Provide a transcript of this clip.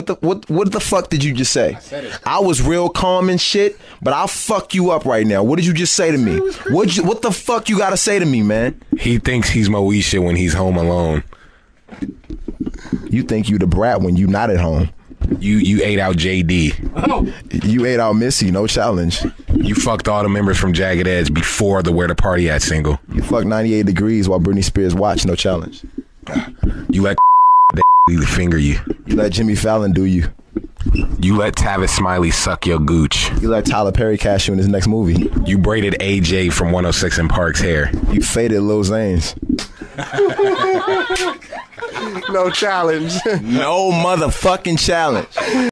What the, what, what the fuck did you just say? I, I, was real calm and shit, but I'll fuck you up right now. What did you just say to me? What you, what the fuck you gotta say to me, man? He thinks he's Moesha when he's home alone. You think you the brat when you not at home. You you ate out JD. You ate out Missy, no challenge. You fucked all the members from Jagged Edge before the Where the Party At single. You fucked 98 degrees while Britney Spears watched, no challenge. You let finger you. You let Jimmy Fallon do you. You let Tavis Smiley suck your gooch. You let Tyler Perry cash you in his next movie. You braided AJ from 106 and Park's hair. You faded Lil Zane's. No challenge. No motherfucking challenge.